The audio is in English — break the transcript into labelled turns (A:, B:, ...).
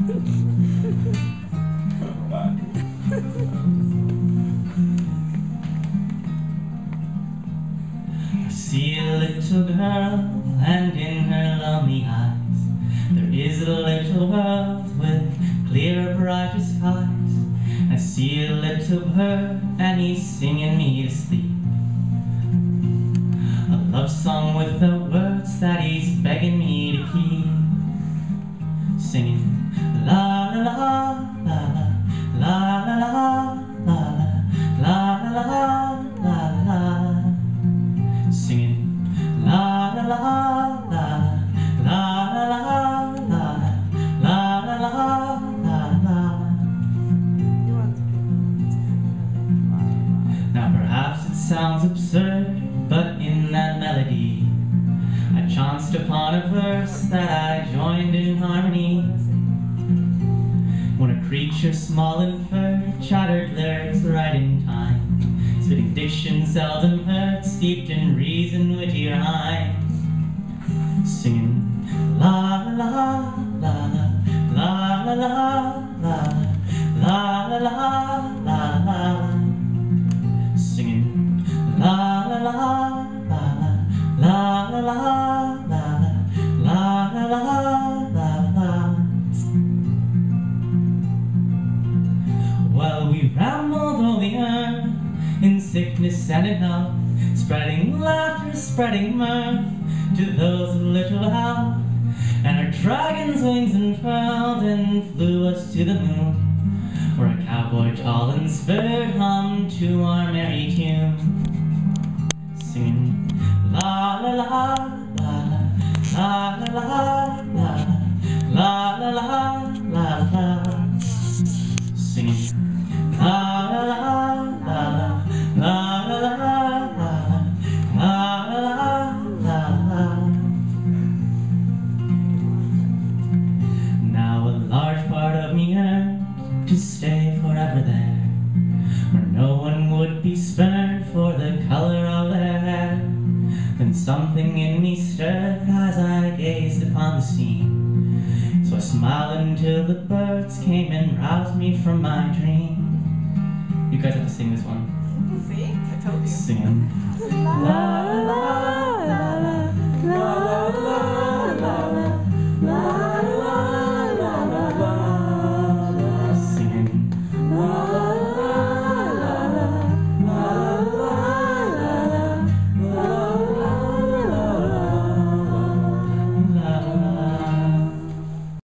A: see a little girl, and in her lonely eyes, there is a little world with clear, brighter skies. I see a little bird, and he's singing me to sleep. Singing la la la la la la la la la la la la la singing la la la la la la la la la la la la la Now perhaps it sounds absurd, but in that melody I chanced upon a verse that I joined When small and fur chattered lyrics right in time Spitting diction seldom heard, steeped in reason witty rhyme Singing la la la la la la la la la la la la la Singing la la la la la la la la la sickness and in health, spreading laughter, spreading mirth to those of little health. And our dragon's wings unfurled and flew us to the moon, where a cowboy tall and spurred hummed to our merry tune, singing la la la la stay forever there Where no one would be spurned for the color of their hair Then something in me stirred as I gazed upon the scene. So I smiled until the birds came and roused me from my dream. You guys have to sing this one.
B: See? I told you.
A: Sing